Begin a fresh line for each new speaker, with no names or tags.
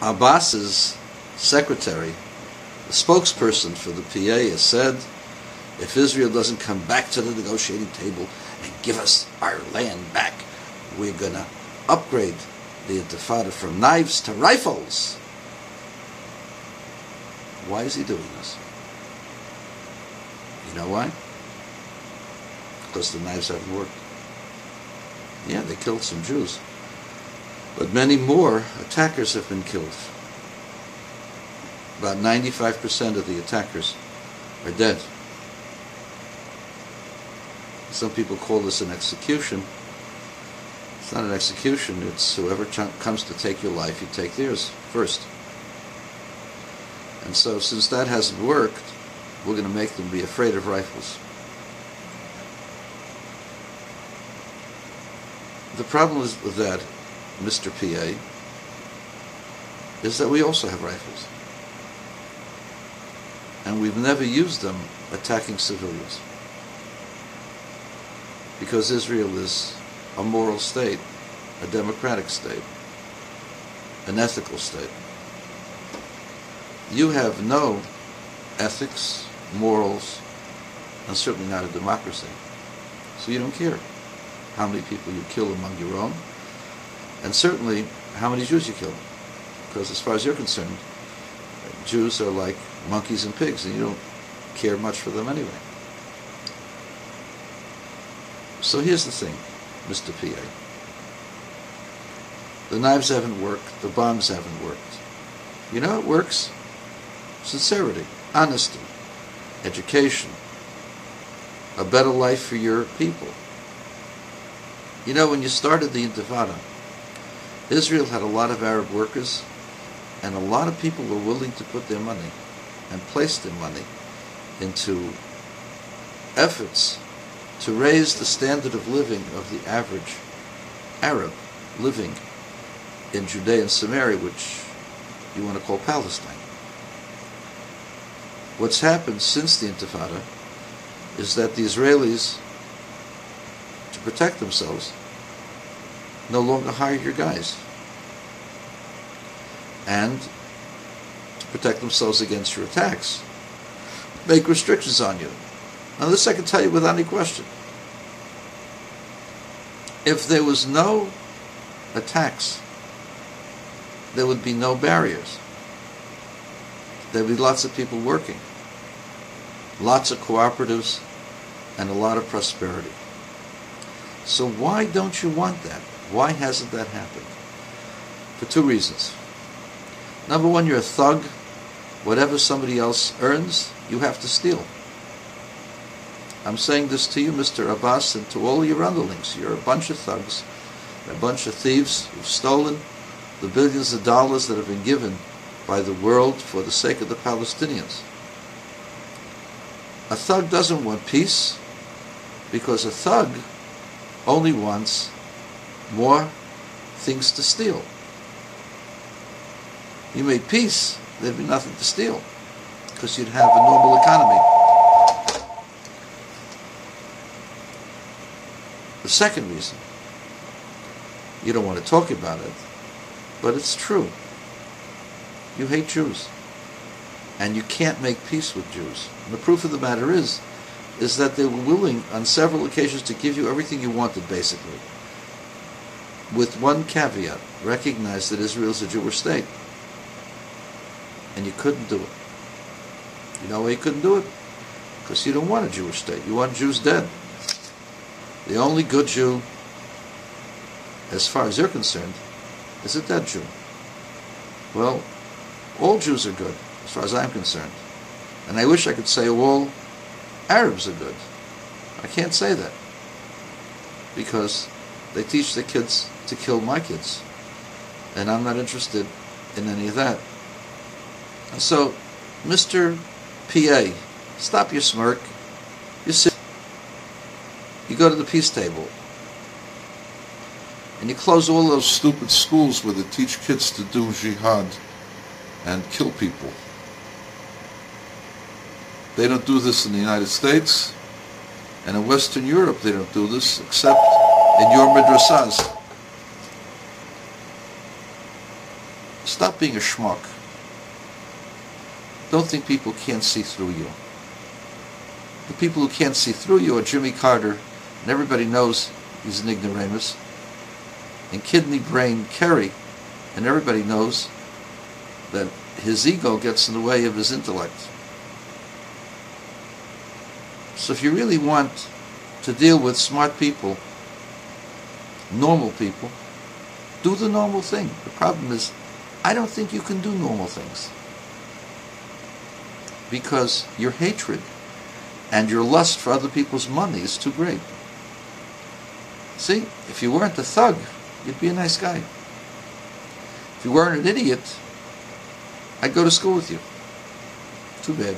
Abbas's secretary, the spokesperson for the PA, has said if Israel doesn't come back to the negotiating table and give us our land back, we're going to upgrade the Intifada from knives to rifles. Why is he doing this? You know why? Because the knives haven't worked. Yeah, they killed some Jews. But many more attackers have been killed. About 95% of the attackers are dead. Some people call this an execution. It's not an execution, it's whoever comes to take your life, you take theirs first. And so, since that hasn't worked, we're going to make them be afraid of rifles. The problem is with that, Mr. PA, is that we also have rifles. And we've never used them attacking civilians. Because Israel is a moral state, a democratic state, an ethical state. You have no ethics, morals, and certainly not a democracy. So you don't care how many people you kill among your own, and certainly how many Jews you kill. Because as far as you're concerned, Jews are like monkeys and pigs, and you don't care much for them anyway. So here's the thing, Mr. PA. The knives haven't worked, the bombs haven't worked. You know it works? Sincerity, honesty, education, a better life for your people. You know, when you started the Intifada, Israel had a lot of Arab workers, and a lot of people were willing to put their money and place their money into efforts to raise the standard of living of the average Arab living in Judea and Samaria, which you want to call Palestine. What's happened since the Intifada is that the Israelis to protect themselves, no longer hire your guys. And to protect themselves against your attacks, make restrictions on you. Now, this I can tell you without any question. If there was no attacks, there would be no barriers. There'd be lots of people working, lots of cooperatives, and a lot of prosperity. So why don't you want that? Why hasn't that happened? For two reasons. Number one, you're a thug. Whatever somebody else earns, you have to steal. I'm saying this to you, Mr. Abbas, and to all your underlings. You're a bunch of thugs, a bunch of thieves who've stolen the billions of dollars that have been given by the world for the sake of the Palestinians. A thug doesn't want peace because a thug only wants more things to steal. You made peace, there'd be nothing to steal because you'd have a normal economy. The second reason, you don't want to talk about it, but it's true. You hate Jews. And you can't make peace with Jews. And the proof of the matter is, is that they were willing on several occasions to give you everything you wanted, basically. With one caveat recognize that Israel is a Jewish state. And you couldn't do it. You know why you couldn't do it? Because you don't want a Jewish state. You want Jews dead. The only good Jew, as far as you're concerned, is a dead Jew. Well, all Jews are good, as far as I'm concerned. And I wish I could say all Arabs are good. I can't say that because they teach the kids to kill my kids, and I'm not interested in any of that. And so, Mr. PA, stop your smirk. You sit, you go to the peace table, and you close all those stupid schools where they teach kids to do jihad and kill people. They don't do this in the United States, and in Western Europe they don't do this except in your madrasas. Stop being a schmuck. Don't think people can't see through you. The people who can't see through you are Jimmy Carter, and everybody knows he's an ignoramus, and kidney brain Kerry, and everybody knows that his ego gets in the way of his intellect. So if you really want to deal with smart people, normal people, do the normal thing. The problem is, I don't think you can do normal things. Because your hatred and your lust for other people's money is too great. See, if you weren't a thug, you'd be a nice guy. If you weren't an idiot, I'd go to school with you. Too bad.